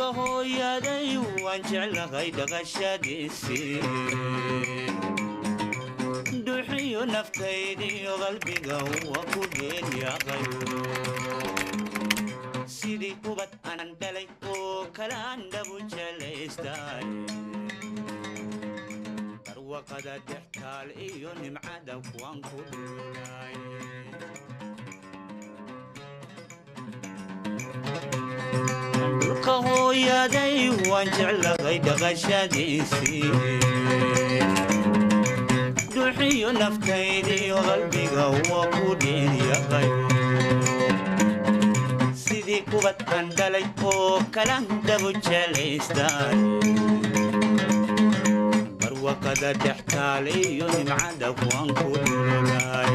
dhulka hooyaday waan jeclahay dhaqashadiisii dhuuxiyo naftaydiyo qalbiga waa ku dheeryaqay sidii ubad anan dhalay oo kalaan dhabu jelaystay barwaqada dextaal iyo nimcada waan ku dhuulay hooyaday waan jeclahay dhaqashadiisii naftaydiyo qalbiga waa ku dheeryaqay sidii kubad aan dhalay oo kalan dhabu jelaystay barwaqada dhextaal iyo nimcada waan ku dhulolay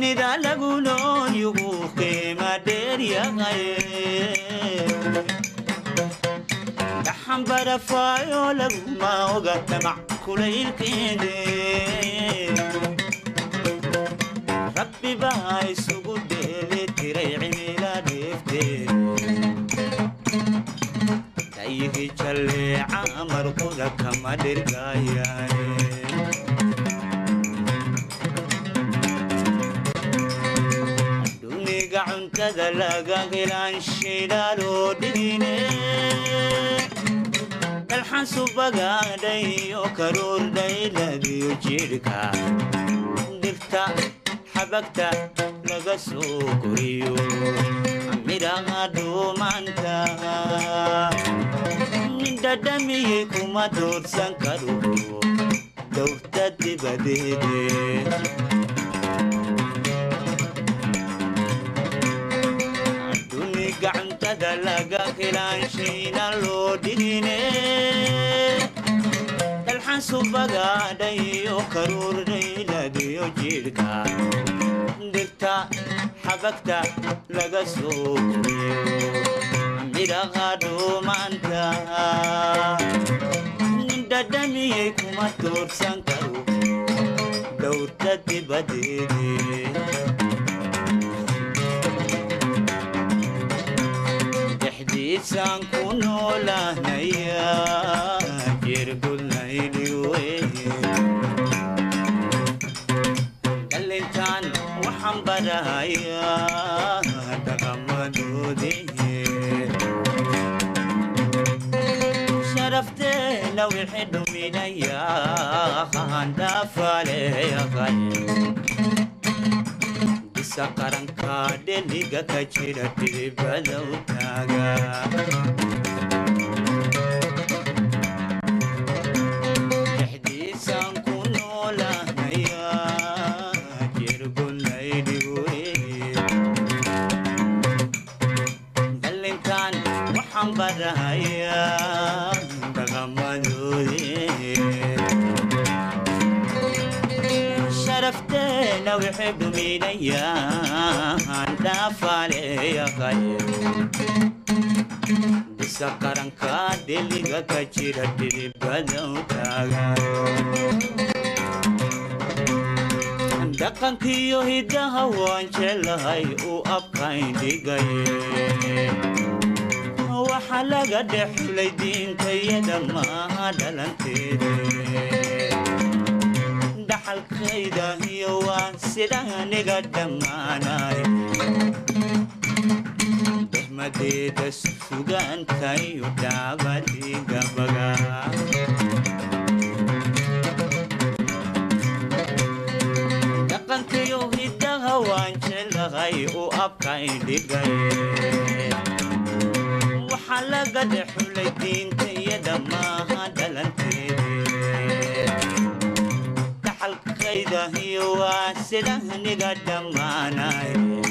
dhammaan dunida lagu nool yugu qiima dheeryahay dhaxan barafaayo laguma oga damac kulaylkeede rabbi baa isugu dheeli tiray cimila dheefteed dhayihi jalleeca markuda kama dhirgaayaane cuntada laga helaan shidaaloo dhigine dalxan subagaadhayo karuurdhayladiyo jidhka dhirta xabagta laga soo koriyo midhaha dhuumanta dhadhamiyey kuma doorsan karo dowrta dibadeede cuntada laga helaanshiina loo dhigine dalxan subagaadhayo karuurdhayladiyo jidhka dhirta xabagta laga soo koriyo midhaha dhuumanta dhadhamiyey kuma doorsan karo dowrta itsan kunola naya kirgul nayliwe dalintan waxaan baraya dhaqamadoodii sharafteena wixii dhuminaya handhaafaleya qale bisa qaranka dheliga ka jira taaga. Ku noolahnaya jirgunaydhiwe dhalintaan waxaan barahayaa dhaqamadoodii bisa qaranka dheliga ka jira taaga dhaqankiyo hiddaha waan jelahay u abkayn dhigaye waxa laga dhexlay diintayada maaha dhalanteede dhaxalkayda iyo waa sida aniga dhammaanay dehmadeeda sugaantayo dhaabadigabaga dhaqankiyo hiddaha waan jelahay u abkayn dhigaye waxaa laga dhexulay diintayada maaha dhalanteede yo a sira ne ga I yo.